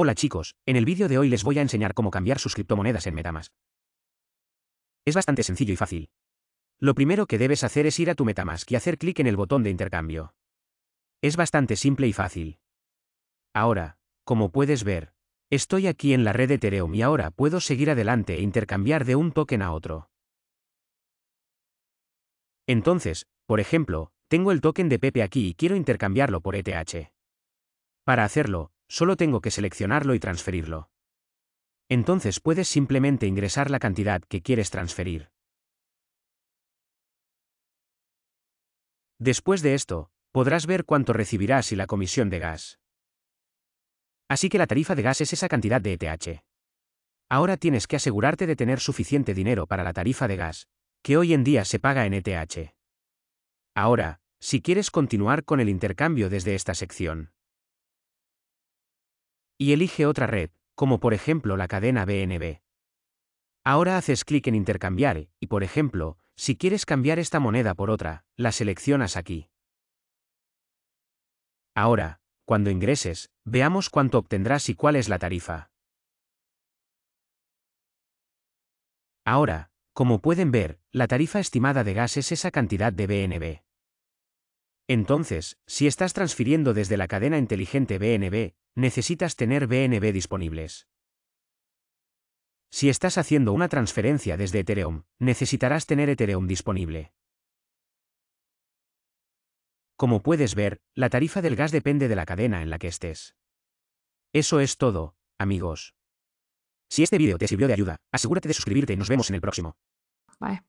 Hola chicos, en el vídeo de hoy les voy a enseñar cómo cambiar sus criptomonedas en Metamask. Es bastante sencillo y fácil. Lo primero que debes hacer es ir a tu Metamask y hacer clic en el botón de intercambio. Es bastante simple y fácil. Ahora, como puedes ver, estoy aquí en la red Ethereum y ahora puedo seguir adelante e intercambiar de un token a otro. Entonces, por ejemplo, tengo el token de Pepe aquí y quiero intercambiarlo por ETH. Para hacerlo, solo tengo que seleccionarlo y transferirlo. Entonces puedes simplemente ingresar la cantidad que quieres transferir. Después de esto, podrás ver cuánto recibirás y la comisión de gas. Así que la tarifa de gas es esa cantidad de ETH. Ahora tienes que asegurarte de tener suficiente dinero para la tarifa de gas, que hoy en día se paga en ETH. Ahora, si quieres continuar con el intercambio desde esta sección. Y elige otra red, como por ejemplo la cadena BNB. Ahora haces clic en intercambiar, y por ejemplo, si quieres cambiar esta moneda por otra, la seleccionas aquí. Ahora, cuando ingreses, veamos cuánto obtendrás y cuál es la tarifa. Ahora, como pueden ver, la tarifa estimada de gas es esa cantidad de BNB. Entonces, si estás transfiriendo desde la cadena inteligente BNB, necesitas tener BNB disponibles. Si estás haciendo una transferencia desde Ethereum, necesitarás tener Ethereum disponible. Como puedes ver, la tarifa del gas depende de la cadena en la que estés. Eso es todo, amigos. Si este vídeo te sirvió de ayuda, asegúrate de suscribirte y nos vemos en el próximo. Bye.